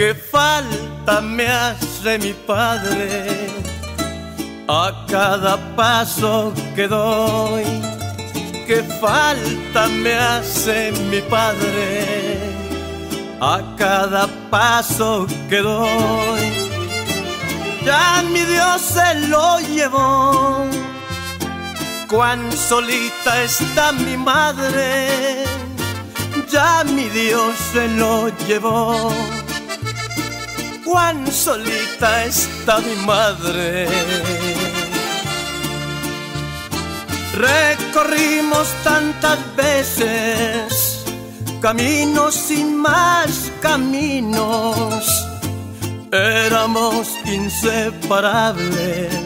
qué falta me hace mi padre a cada paso que doy. Qué falta me hace mi padre a cada paso que doy. Ya mi Dios se lo llevó. Cuán solita está mi madre. Ya mi Dios se lo llevó cuán solita está mi madre. Recorrimos tantas veces caminos y más caminos. Éramos inseparables,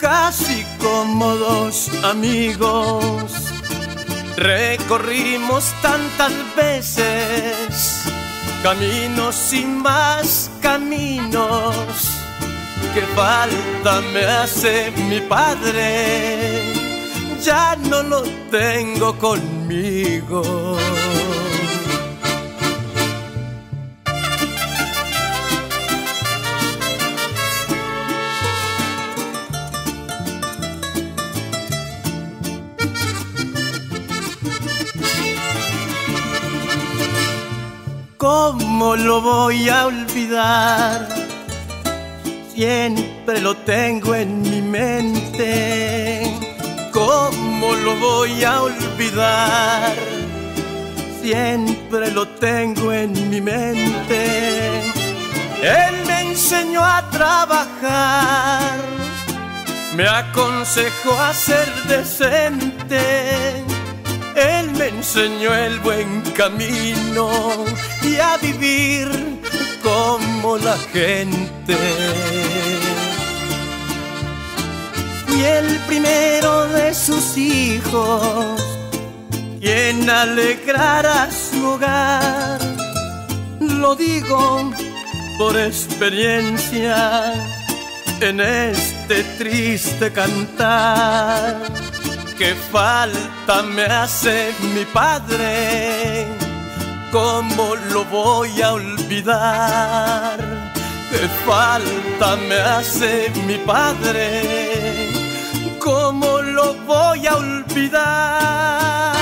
casi como dos amigos. Recorrimos tantas veces caminos y más caminos. Que falta me hace mi padre, ya no lo tengo conmigo. ¿Cómo lo voy a olvidar? Siempre lo tengo en mi mente. ¿Cómo lo voy a olvidar? Siempre lo tengo en mi mente. Él me enseñó a trabajar, me aconsejó a ser decente él me enseñó el buen camino y a vivir como la gente. Y el primero de sus hijos, quien alegrara su hogar, lo digo por experiencia en este triste cantar qué falta me hace mi padre, ¿cómo lo voy a olvidar? Qué falta me hace mi padre, ¿cómo lo voy a olvidar?